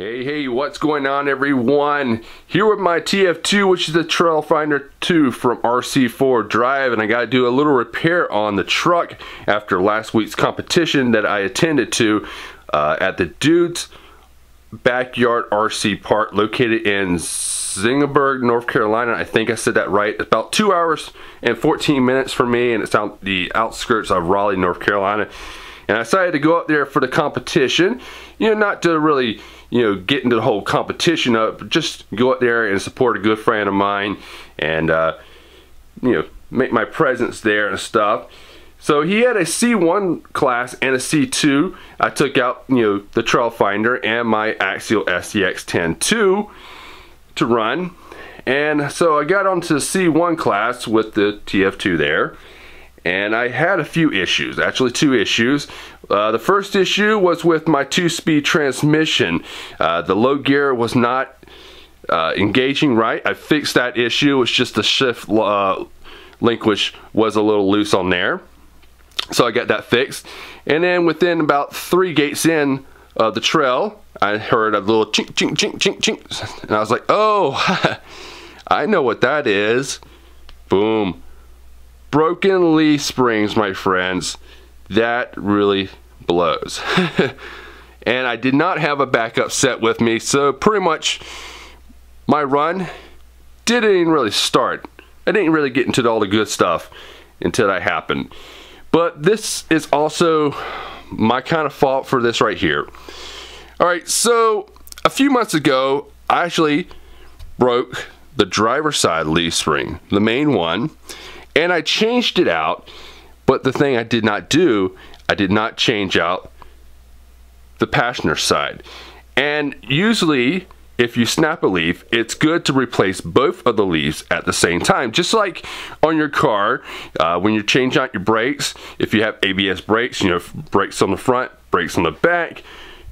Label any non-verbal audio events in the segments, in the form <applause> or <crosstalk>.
Hey, hey, what's going on everyone? Here with my TF2, which is the Trailfinder 2 from RC4WD, and I gotta do a little repair on the truck after last week's competition that I attended to uh, at the Dudes Backyard RC Park located in Zingerberg, North Carolina. I think I said that right. About two hours and 14 minutes for me, and it's out the outskirts of Raleigh, North Carolina. And I decided to go up there for the competition, you know, not to really you know, get into the whole competition up, but just go up there and support a good friend of mine and, uh, you know, make my presence there and stuff. So he had a C1 class and a C2. I took out, you know, the Trail Finder and my Axial SCX 10-2 to run. And so I got onto the C1 class with the TF2 there and I had a few issues, actually two issues. Uh, the first issue was with my two-speed transmission. Uh, the low gear was not uh, engaging right. I fixed that issue. It's just the shift uh, link which was a little loose on there. So I got that fixed. And then within about three gates in uh, the trail, I heard a little chink, chink, chink, chink, chink. <laughs> And I was like, oh, <laughs> I know what that is. Boom broken leaf springs, my friends, that really blows. <laughs> and I did not have a backup set with me, so pretty much my run didn't even really start. I didn't really get into all the good stuff until that happened. But this is also my kind of fault for this right here. Alright, so a few months ago, I actually broke the driver's side leaf spring, the main one, and I changed it out, but the thing I did not do, I did not change out the passenger side. And usually, if you snap a leaf, it's good to replace both of the leaves at the same time. Just like on your car, uh, when you change out your brakes, if you have ABS brakes, you know, brakes on the front, brakes on the back,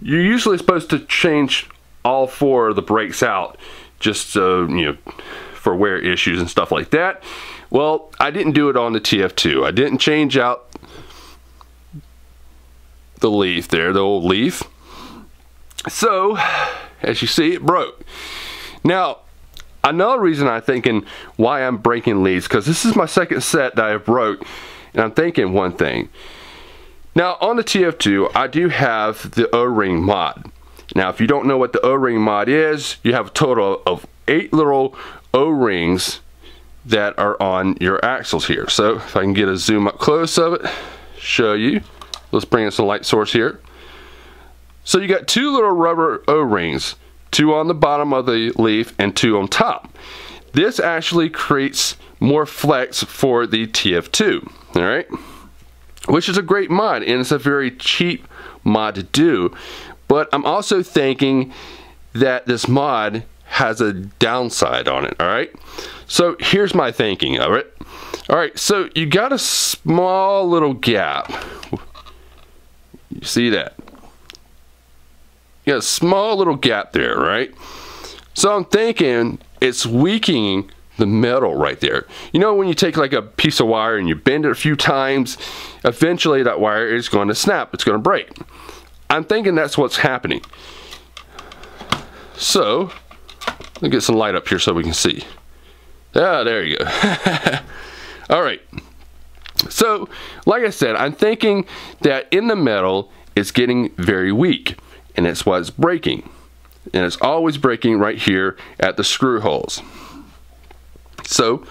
you're usually supposed to change all four of the brakes out just so, you know, for wear issues and stuff like that. Well, I didn't do it on the TF2. I didn't change out the leaf there, the old leaf. So, as you see, it broke. Now, another reason I'm thinking why I'm breaking leaves, because this is my second set that I broke, and I'm thinking one thing. Now, on the TF2, I do have the O-ring mod. Now, if you don't know what the O-ring mod is, you have a total of eight little O-rings that are on your axles here. So if I can get a zoom up close of it, show you. Let's bring in some light source here. So you got two little rubber O-rings, two on the bottom of the leaf and two on top. This actually creates more flex for the TF2, all right? Which is a great mod and it's a very cheap mod to do. But I'm also thinking that this mod has a downside on it, all right? So here's my thinking of it. All right, so you got a small little gap. You see that? You got a small little gap there, right? So I'm thinking it's weakening the metal right there. You know when you take like a piece of wire and you bend it a few times, eventually that wire is going to snap, it's going to break. I'm thinking that's what's happening. So, let me get some light up here so we can see. Ah, there you go. <laughs> All right. So, like I said, I'm thinking that in the metal, it's getting very weak, and it's what's breaking. And it's always breaking right here at the screw holes. So,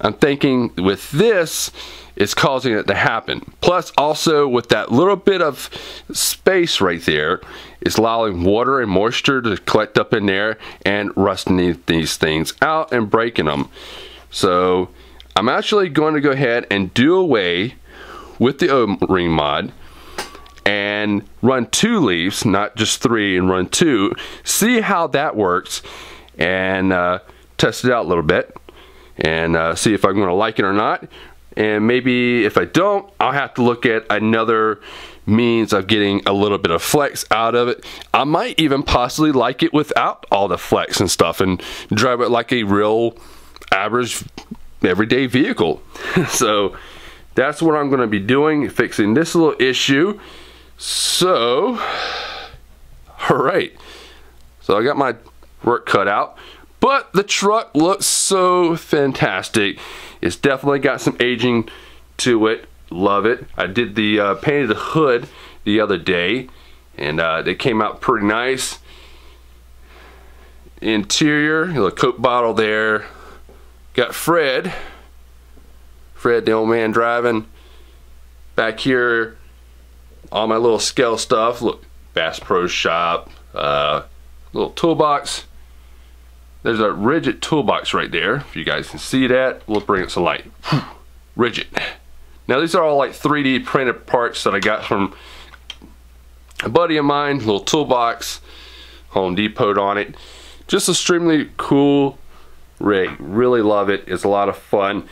I'm thinking with this, it's causing it to happen. Plus, also with that little bit of space right there, it's allowing water and moisture to collect up in there and rusting these things out and breaking them. So I'm actually going to go ahead and do away with the O-ring mod and run two leaves, not just three, and run two. See how that works and uh, test it out a little bit and uh, see if I'm going to like it or not. And maybe if I don't, I'll have to look at another means of getting a little bit of flex out of it. I might even possibly like it without all the flex and stuff and drive it like a real average everyday vehicle. <laughs> so that's what I'm going to be doing, fixing this little issue. So, all right, So I got my work cut out. But the truck looks so fantastic. It's definitely got some aging to it. Love it. I did the uh, painted the hood the other day and uh, they came out pretty nice. Interior, little Coke bottle there. Got Fred. Fred, the old man driving. Back here, all my little scale stuff. Look, Bass Pro Shop, uh, little toolbox. There's a Ridgid toolbox right there. If you guys can see that, we'll bring it to light. Ridgid. Now these are all like 3D printed parts that I got from a buddy of mine, little toolbox, Home Depot on it. Just extremely cool rig. Really love it. It's a lot of fun.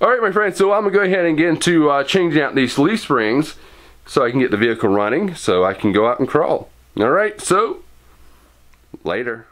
All right, my friends, so I'm gonna go ahead and get into uh, changing out these leaf springs so I can get the vehicle running so I can go out and crawl. All right, so later.